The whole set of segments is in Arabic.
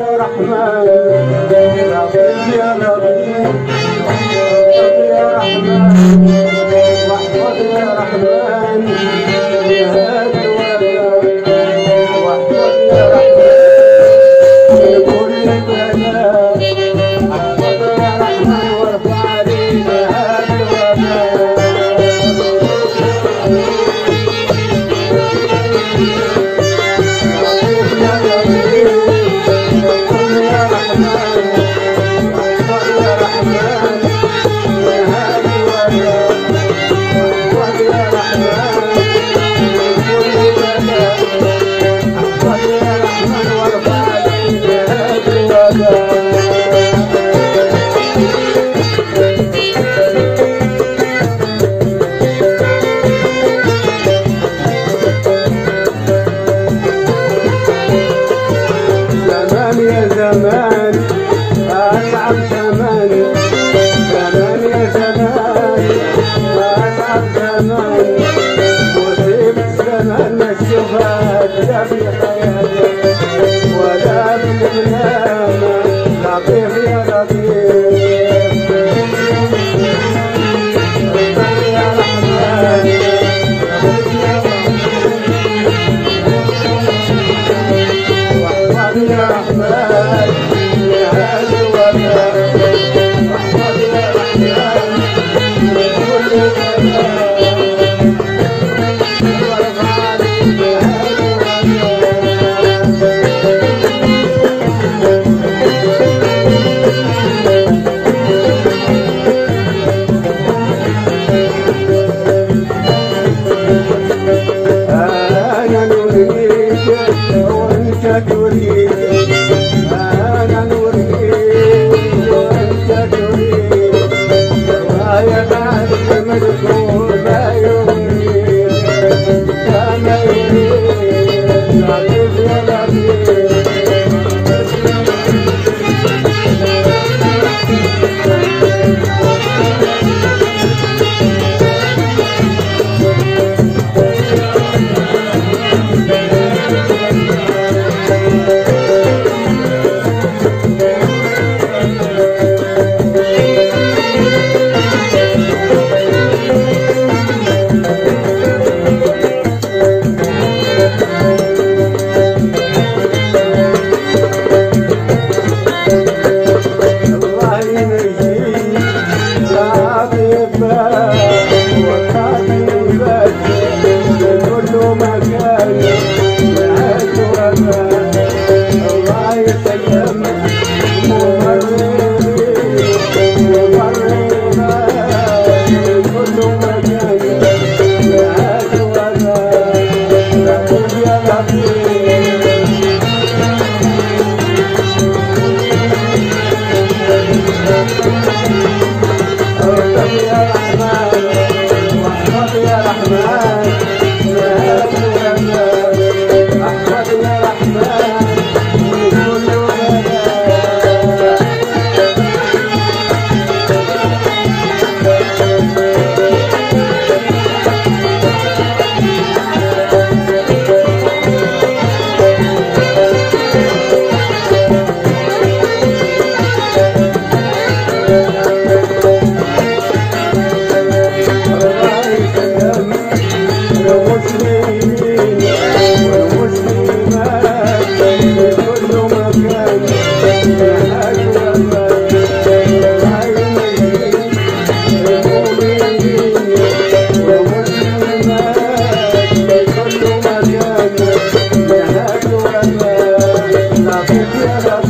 يا رحمن. لطيف يا لطيف يا يا لطيف Krishna, Krishna.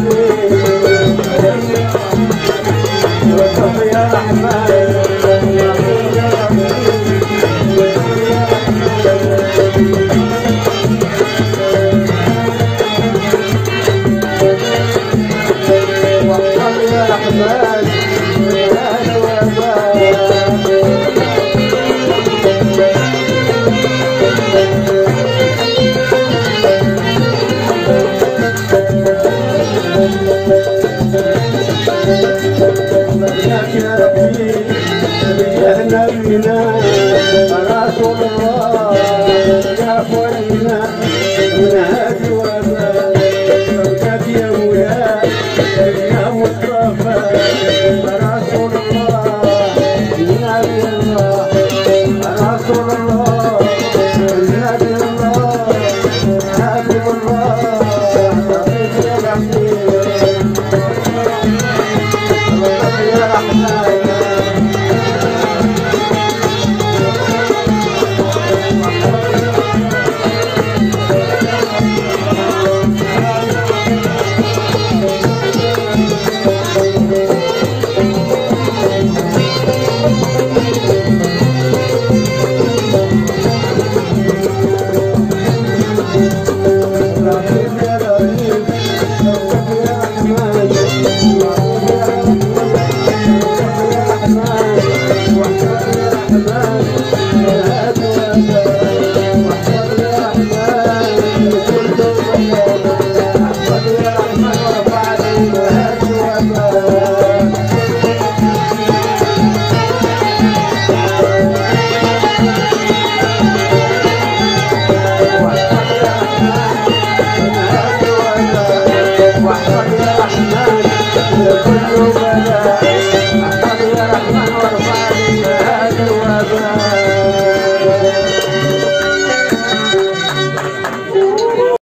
فرينا الله يا فرينا من هادي يا يا مصطفى. رسول الله